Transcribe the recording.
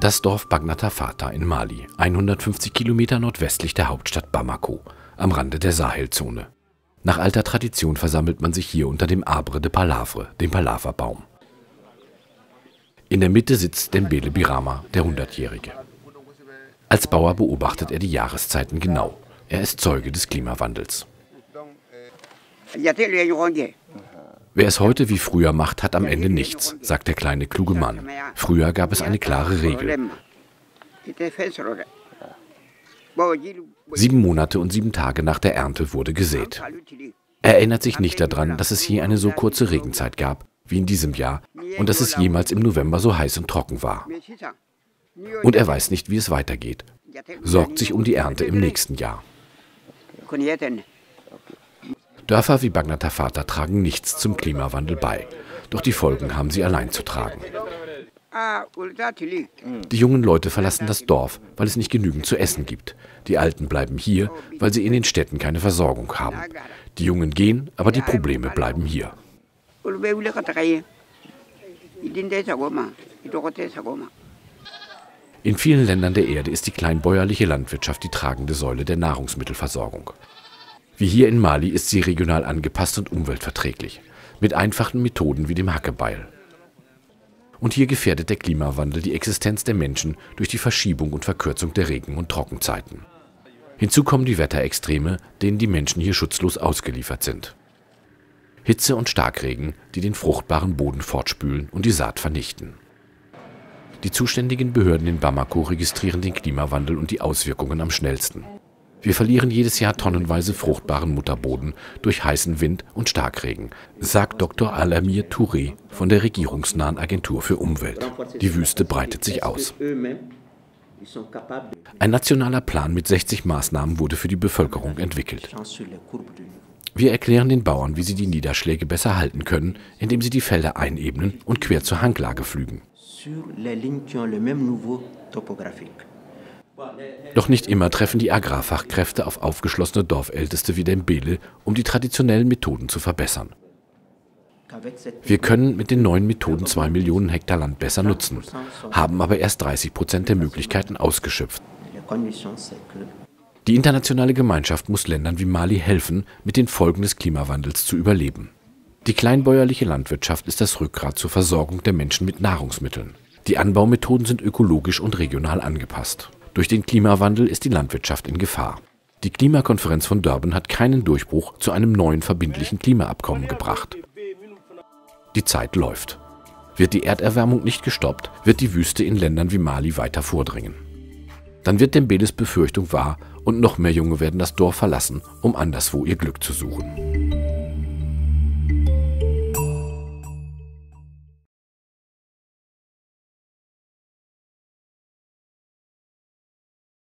Das Dorf Bagnatafata in Mali, 150 Kilometer nordwestlich der Hauptstadt Bamako, am Rande der Sahelzone. Nach alter Tradition versammelt man sich hier unter dem Arbre de Palavre, dem Palaverbaum. In der Mitte sitzt Dembele Birama, der Hundertjährige. Als Bauer beobachtet er die Jahreszeiten genau. Er ist Zeuge des Klimawandels. Wer es heute wie früher macht, hat am Ende nichts, sagt der kleine kluge Mann. Früher gab es eine klare Regel. Sieben Monate und sieben Tage nach der Ernte wurde gesät. Er erinnert sich nicht daran, dass es hier eine so kurze Regenzeit gab, wie in diesem Jahr, und dass es jemals im November so heiß und trocken war. Und er weiß nicht, wie es weitergeht, sorgt sich um die Ernte im nächsten Jahr. Dörfer wie Bagnatafata tragen nichts zum Klimawandel bei. Doch die Folgen haben sie allein zu tragen. Die jungen Leute verlassen das Dorf, weil es nicht genügend zu essen gibt. Die Alten bleiben hier, weil sie in den Städten keine Versorgung haben. Die Jungen gehen, aber die Probleme bleiben hier. In vielen Ländern der Erde ist die kleinbäuerliche Landwirtschaft die tragende Säule der Nahrungsmittelversorgung. Wie hier in Mali ist sie regional angepasst und umweltverträglich, mit einfachen Methoden wie dem Hackebeil. Und hier gefährdet der Klimawandel die Existenz der Menschen durch die Verschiebung und Verkürzung der Regen- und Trockenzeiten. Hinzu kommen die Wetterextreme, denen die Menschen hier schutzlos ausgeliefert sind. Hitze und Starkregen, die den fruchtbaren Boden fortspülen und die Saat vernichten. Die zuständigen Behörden in Bamako registrieren den Klimawandel und die Auswirkungen am schnellsten. Wir verlieren jedes Jahr tonnenweise fruchtbaren Mutterboden durch heißen Wind und Starkregen, sagt Dr. Alamir Touré von der regierungsnahen Agentur für Umwelt. Die Wüste breitet sich aus. Ein nationaler Plan mit 60 Maßnahmen wurde für die Bevölkerung entwickelt. Wir erklären den Bauern, wie sie die Niederschläge besser halten können, indem sie die Felder einebnen und quer zur Hanglage pflügen. Doch nicht immer treffen die Agrarfachkräfte auf aufgeschlossene Dorfälteste wie den Bele, um die traditionellen Methoden zu verbessern. Wir können mit den neuen Methoden zwei Millionen Hektar Land besser nutzen, haben aber erst 30 Prozent der Möglichkeiten ausgeschöpft. Die internationale Gemeinschaft muss Ländern wie Mali helfen, mit den Folgen des Klimawandels zu überleben. Die kleinbäuerliche Landwirtschaft ist das Rückgrat zur Versorgung der Menschen mit Nahrungsmitteln. Die Anbaumethoden sind ökologisch und regional angepasst. Durch den Klimawandel ist die Landwirtschaft in Gefahr. Die Klimakonferenz von Durban hat keinen Durchbruch zu einem neuen verbindlichen Klimaabkommen gebracht. Die Zeit läuft. Wird die Erderwärmung nicht gestoppt, wird die Wüste in Ländern wie Mali weiter vordringen. Dann wird Dembeles Befürchtung wahr und noch mehr Junge werden das Dorf verlassen, um anderswo ihr Glück zu suchen.